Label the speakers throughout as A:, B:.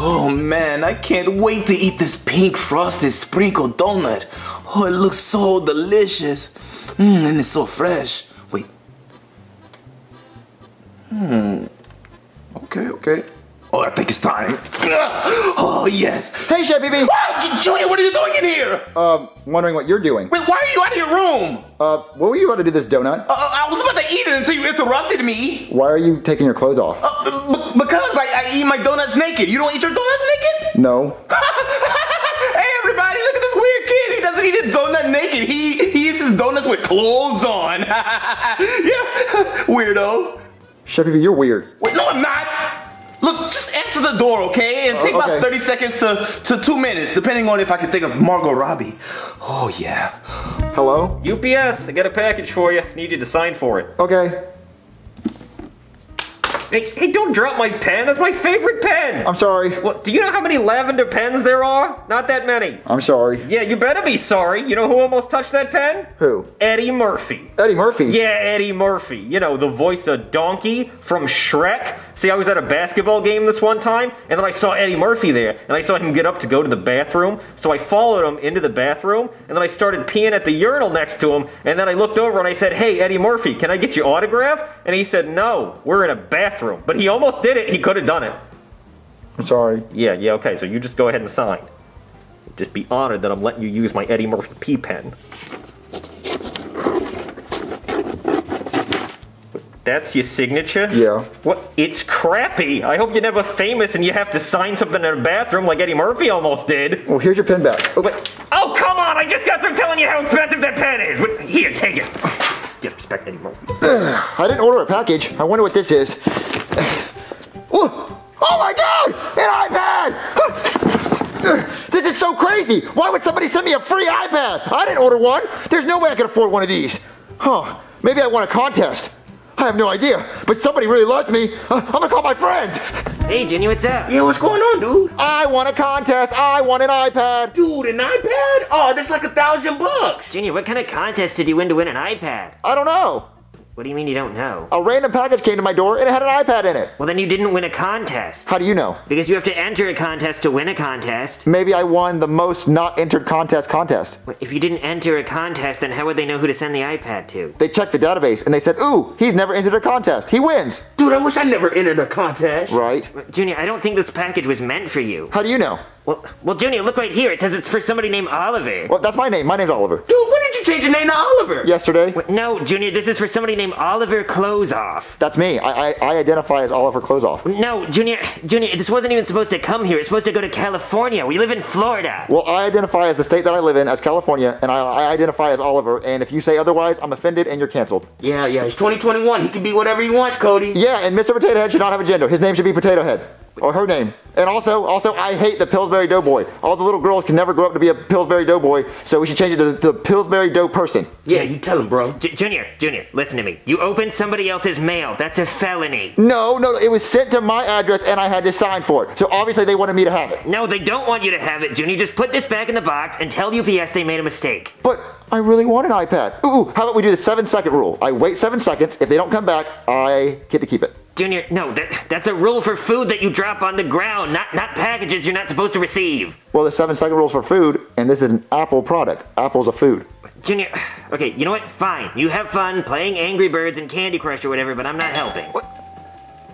A: Oh man, I can't wait to eat this pink frosted sprinkle donut. Oh, it looks so delicious. Mmm, and it's so fresh. Wait. Hmm. Okay, okay. Oh, I think it's time. Oh, yes.
B: Hey, Chef Pee
A: Pee. J- Junior, what are you doing in here?
B: Um, wondering what you're doing.
A: Wait, why are you out of your room?
B: Uh, what were you about to do this donut?
A: Uh, I was about to eat it until you interrupted me.
B: Why are you taking your clothes off?
A: Uh, b- because I, I eat my donuts naked. You don't eat your donuts naked?
B: No.
A: hey everybody, look at this weird kid. He doesn't eat his donut naked. He he eats his donuts with clothes on. yeah, weirdo.
B: Chef Pee Pee, you're weird.
A: Wait, no, I'm not. Look, just answer the door, okay? And take
B: Uh, okay.
A: about 30 seconds to, to two minutes, depending on if I can think of Margot Robbie. Oh, yeah.
B: Hello?
C: UPS, I got a package for you. Need you to sign for it.
B: Okay.
C: Hey, hey, don't drop my pen. That's my favorite pen.
B: I'm sorry.
C: What, do you know how many lavender pens there are? Not that many.
B: I'm sorry.
C: Yeah, you better be sorry. You know who almost touched that pen?
B: Who?
C: Eddie Murphy.
B: Eddie Murphy.
C: Yeah, Eddie Murphy. You know, the voice of Donkey from Shrek. See, I was at a basketball game this one time, and then I saw Eddie Murphy there, and I saw him get up to go to the bathroom. So I followed him into the bathroom, and then I started peeing at the urinal next to him, and then I looked over and I said, Hey, Eddie Murphy, can I get your autograph? And he said, No, we're in a bathroom. But he almost did it. He could have done it.
B: I'm sorry.
C: Yeah, yeah, okay, so you just go ahead and sign. Just be honored that I'm letting you use my Eddie Murphy P pen. That's your signature?
B: Yeah.
C: What? It's crappy. I hope you're never famous and you have to sign something in a bathroom like Eddie Murphy almost did.
B: Well, here's your pin back. Oh,
C: Wait. Oh, come on! I just got through telling you how expensive that pen is. Wait, Here, take it. Disrespect Eddie Murphy.
B: I didn't order a package. I wonder what this is. oh oh my god! An iPad! This is so crazy! Why would somebody send me a free iPad? I didn't order one! There's no way I can afford one of these. Huh. Maybe I won a contest. I have no idea, but somebody really loves me. Uh, I'm gonna call my friends.
D: Hey, Jenny, what's up?
A: Yeah, what's going on, dude?
B: I won a contest. I won an iPad.
A: Dude, an iPad? Oh, that's like a thousand bucks.
D: Junior, what kind of contest did you win to win an iPad?
B: I don't know.
D: What do you mean you don't know?
B: A random package came to my door and it had an iPad in it.
D: Well, then you didn't win a contest.
B: How do you know?
D: Because you have to enter a contest to win a contest.
B: Maybe I won the most not entered contest contest.
D: If you didn't enter a contest, then how would they know who to send the iPad to?
B: They checked the database and they said, ooh, he's never entered a contest. He wins.
A: Dude, I wish I never entered a contest.
B: Right?
D: Junior, I don't think this package was meant for you.
B: How do you know?
D: Well, well, Junior, look right here. It says it's for somebody named Oliver.
B: Well, that's my name. My name's Oliver.
A: Dude, when did you change your name to Oliver?
B: Yesterday,
D: No, Junior, this is for somebody named Oliver Closeoff.
B: that's me. I, I, I identify as Oliver Closeoff.
D: No, Junior, Junior, this wasn't even supposed to come here. It's supposed to go to California. We live in Florida.
B: Well, I identify as the state that I live in as California, and I, I identify as Oliver. And if you say otherwise, I'm offended and you're canceled.
A: Yeah, yeah, it's 2021. He can be whatever he wants, Cody.
B: Yeah, and Mr. Potato Head should not have a gender. His name should be Potato Head. Or her name. And also, also, I hate the Pillsbury Doughboy. All the little girls can never grow up to be a Pillsbury Doughboy, so we should change it to the Pillsbury Dough person.
A: Yeah, you tell him, bro.
D: J- Junior, Junior, listen to me. You opened somebody else's mail. That's a felony.
B: No, no, it was sent to my address and I had to sign for it. So obviously they wanted me to have it.
D: No, they don't want you to have it, Junior. Just put this back in the box and tell UPS they made a mistake.
B: But I really want an iPad. Ooh, how about we do the seven second rule? I wait seven seconds. If they don't come back, I get to keep it.
D: Junior, no, that, that's a rule for food that you drop on the ground, not, not packages you're not supposed to receive.
B: Well, the seven second rule's for food, and this is an Apple product. Apple's a food.
D: Junior, okay, you know what? Fine. You have fun playing Angry Birds and Candy Crush or whatever, but I'm not helping.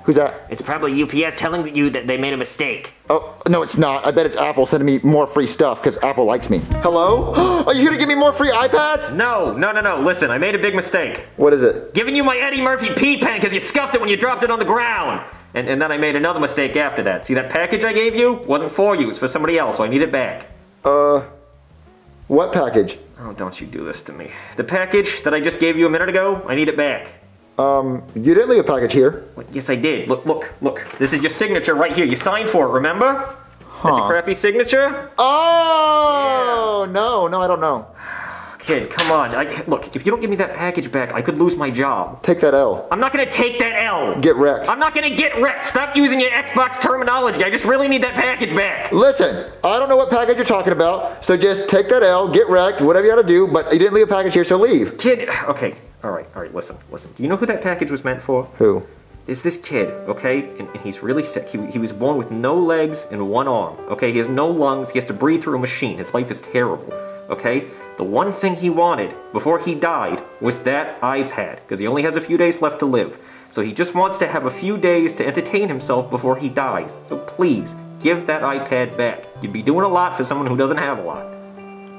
B: Who's that?
D: It's probably UPS telling you that they made a mistake.
B: Oh, no, it's not. I bet it's Apple sending me more free stuff because Apple likes me. Hello? Are you here to give me more free iPads?
C: No, no, no, no. Listen, I made a big mistake.
B: What is it?
C: Giving you my Eddie Murphy P pen because you scuffed it when you dropped it on the ground. And, and then I made another mistake after that. See, that package I gave you wasn't for you, it's for somebody else, so I need it back.
B: Uh, what package?
C: Oh, don't you do this to me. The package that I just gave you a minute ago, I need it back.
B: Um, you didn't leave a package here.
C: What? Yes, I did. Look, look, look. This is your signature right here. You signed for it, remember? That's a crappy signature?
B: Oh, no, no, I don't know.
C: Kid, come on. I, look, if you don't give me that package back, I could lose my job.
B: Take that L.
C: I'm not gonna take that L.
B: Get wrecked.
C: I'm not gonna get wrecked. Stop using your Xbox terminology. I just really need that package back.
B: Listen, I don't know what package you're talking about, so just take that L, get wrecked, whatever you gotta do, but you didn't leave a package here, so leave.
C: Kid, okay. All right, all right, listen, listen. Do you know who that package was meant for?
B: Who?
C: there's this kid, okay, and, and he's really sick. He, he was born with no legs and one arm, okay? He has no lungs. He has to breathe through a machine. His life is terrible, okay? The one thing he wanted before he died was that iPad, because he only has a few days left to live. So he just wants to have a few days to entertain himself before he dies. So please, give that iPad back. You'd be doing a lot for someone who doesn't have a lot.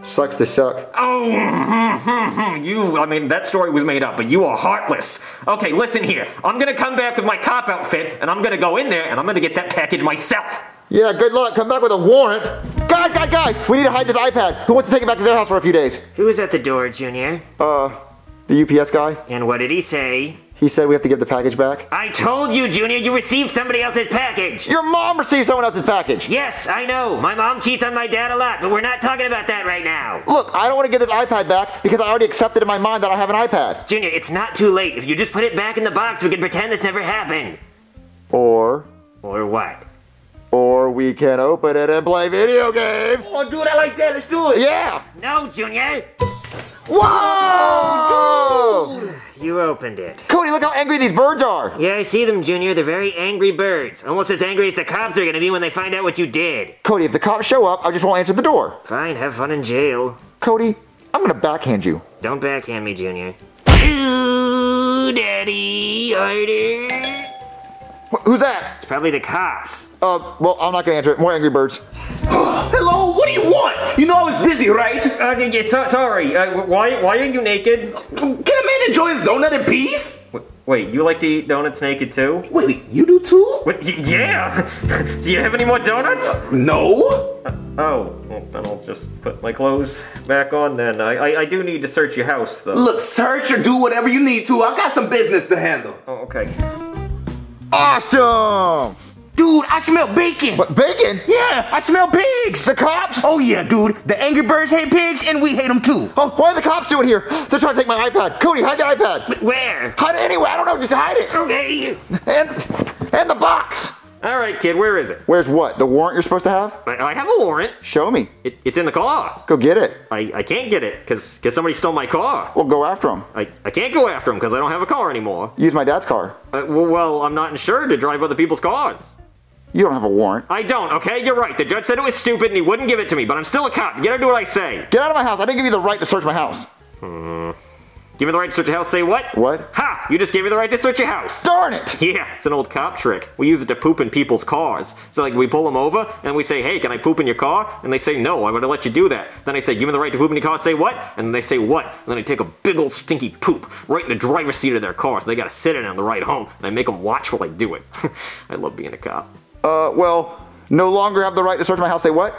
B: Sucks to suck.
C: Oh, you, I mean, that story was made up, but you are heartless. Okay, listen here. I'm gonna come back with my cop outfit, and I'm gonna go in there, and I'm gonna get that package myself.
B: Yeah, good luck. Come back with a warrant. Guys, guys, guys, we need to hide this iPad. Who wants to take it back to their house for a few days?
D: Who was at the door, Junior?
B: Uh, the UPS guy.
D: And what did he say?
B: He said we have to give the package back.
D: I told you, Junior, you received somebody else's package.
B: Your mom received someone else's package.
D: Yes, I know. My mom cheats on my dad a lot, but we're not talking about that right now.
B: Look, I don't want to get this iPad back because I already accepted in my mind that I have an iPad.
D: Junior, it's not too late. If you just put it back in the box, we can pretend this never happened.
B: Or,
D: Or what?
B: or we can open it and play video games.
A: Oh, dude, I like that. Let's do it.
B: Yeah.
D: No, Junior!
B: Whoa!
D: You opened it.
B: Cody, look how angry these birds are.
D: Yeah, I see them, Junior. They're very angry birds. Almost as angry as the cops are gonna be when they find out what you did.
B: Cody, if the cops show up, I just won't answer the door.
D: Fine, have fun in jail.
B: Cody, I'm gonna backhand you.
D: Don't backhand me, Junior. Ooh, Daddy, harder.
B: Wh- who's that?
D: It's probably the cops.
B: Uh, well, I'm not gonna answer it. More angry birds.
A: Hello, what do you want? You know I was busy, right?
C: Okay, yeah, so, sorry. Uh, why, why are you naked?
A: Can a enjoy his donut in peace?
C: Wait, you like to eat donuts naked too?
A: Wait, wait, you do too?
C: What, y- yeah! Do you have any more donuts?
A: No.
C: Uh, oh, well, then I'll just put my clothes back on then. I, I, I do need to search your house though.
A: Look, search or do whatever you need to. I've got some business to handle.
C: Oh, okay.
B: Awesome!
A: Dude, I smell bacon.
B: What, bacon?
A: Yeah, I smell pigs.
B: The cops?
A: Oh yeah, dude. The Angry Birds hate pigs and we hate them too.
B: Oh, what are the cops doing here? They're trying to take my iPad. Cody, hide the iPad.
D: Where?
B: Hide it anywhere. I don't know. Just hide it.
D: Okay.
B: And and the box.
C: All right, kid, where is it?
B: Where's what? The warrant you're supposed to have?
C: I, I have a warrant.
B: Show me.
C: It, it's in the car.
B: Go get it.
C: I, I can't get it because cause somebody stole my car.
B: We'll go after him.
C: I, I can't go after him because I don't have a car anymore.
B: Use my dad's car.
C: Uh, well, well, I'm not insured to drive other people's cars.
B: You don't have a warrant.
C: I don't, okay? You're right. The judge said it was stupid and he wouldn't give it to me, but I'm still a cop. You gotta do what I say.
B: Get out of my house. I didn't give you the right to search my house. Hmm.
C: Give me the right to search your house, say what?
B: What?
C: Ha! You just gave me the right to search your house.
B: Darn it!
C: Yeah, it's an old cop trick. We use it to poop in people's cars. So like we pull them over and we say, hey, can I poop in your car? And they say, no, I would have let you do that. Then I say, give me the right to poop in your car, say what? And then they say what? And then I take a big old stinky poop right in the driver's seat of their car. So they gotta sit in it on the ride home. And I make them watch while I do it. I love being a cop.
B: Uh, well, no longer have the right to search my house. Say what?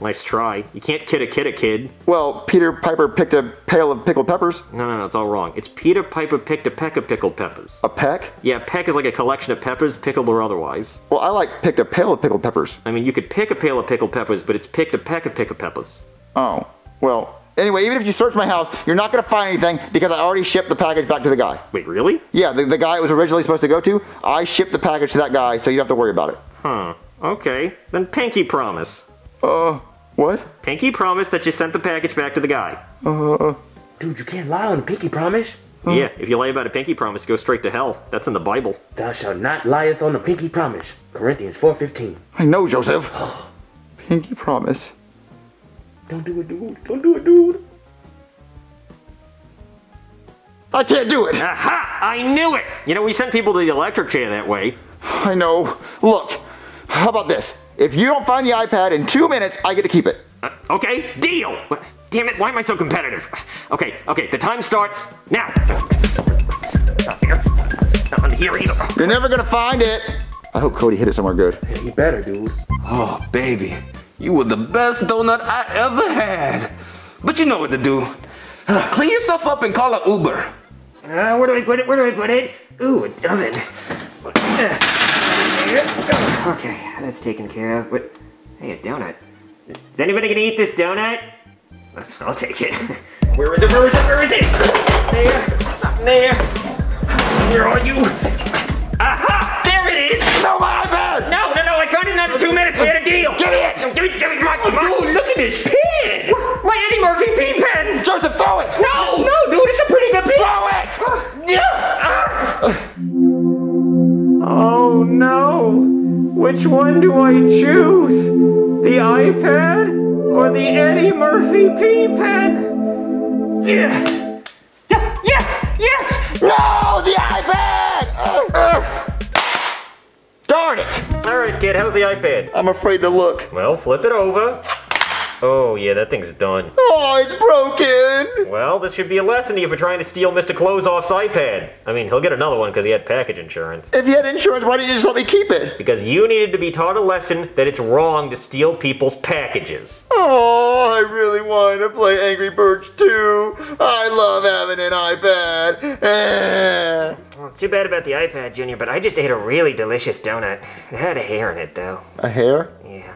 C: Nice try. You can't kid a kid a kid.
B: Well, Peter Piper picked a pail of pickled peppers.
C: No, no, no, it's all wrong. It's Peter Piper picked a peck of pickled peppers.
B: A peck?
C: Yeah, peck is like a collection of peppers, pickled or otherwise.
B: Well, I like picked a pail of pickled peppers.
C: I mean, you could pick a pail of pickled peppers, but it's picked a peck of pickled peppers.
B: Oh, well. Anyway, even if you search my house, you're not gonna find anything because I already shipped the package back to the guy.
C: Wait, really?
B: Yeah, the, the guy it was originally supposed to go to, I shipped the package to that guy, so you don't have to worry about it.
C: Huh. Okay. Then Pinky promise.
B: Uh, what?
C: Pinky promise that you sent the package back to the guy.
B: Uh,
A: Dude, you can't lie on the pinky promise.
C: Yeah, if you lie about a pinky promise, go straight to hell. That's in the Bible.
A: Thou shalt not lieth on the pinky promise. Corinthians 4.15.
B: I know, Joseph. Pinky promise.
A: Don't do it, dude. Don't do it, dude.
B: I can't do it.
C: Aha! I knew it! You know, we sent people to the electric chair that way.
B: I know. Look, how about this? If you don't find the iPad in two minutes, I get to keep it.
C: Uh, okay, deal! What- Damn it, why am I so competitive? Okay, okay, the time starts now. Not here. Not here either.
B: You're never gonna find it. I hope Cody hit it somewhere good.
A: He better, dude. Oh, baby. You were the best donut I ever had. But you know what to do. Clean yourself up and call an Uber.
D: Uh, where do I put it? Where do I put it? Ooh, an oven. Uh, there. Okay, that's taken care of. What? Hey, a donut. Is anybody gonna eat this donut? I'll take it. Where is it? Where is it? Where is it? There. There. Where are you? Aha! There it is!
B: No, my iPad!
D: Uh, no, no, no! I found it in two minutes. We had a deal.
B: Give me it!
D: Give me, give me my, oh,
A: Dude,
D: my,
A: look at this pen.
D: my Eddie Murphy pea pen.
B: Joseph, throw it!
D: No!
A: No, dude, it's a pretty good pen.
B: Throw it!
A: Yeah. Oh no!
C: Which one do I choose? The iPad or the Eddie Murphy P pen? Yeah. Yes! Yes!
B: No! The iPad! Darn it!
C: Alright kid, how's the iPad?
B: I'm afraid to look.
C: Well, flip it over. Oh, yeah, that thing's done.
B: Oh, it's broken!
C: Well, this should be a lesson to you for trying to steal Mr. Closeoff's iPad. I mean, he'll get another one because he had package insurance.
B: If you had insurance, why didn't you just let me keep it?
C: Because you needed to be taught a lesson that it's wrong to steal people's packages.
B: Oh, I really want to play Angry Birds 2. I love having an iPad. Eh.
D: Well, it's too bad about the iPad, Junior, but I just ate a really delicious donut. It had a hair in it, though.
B: A hair?
D: Yeah.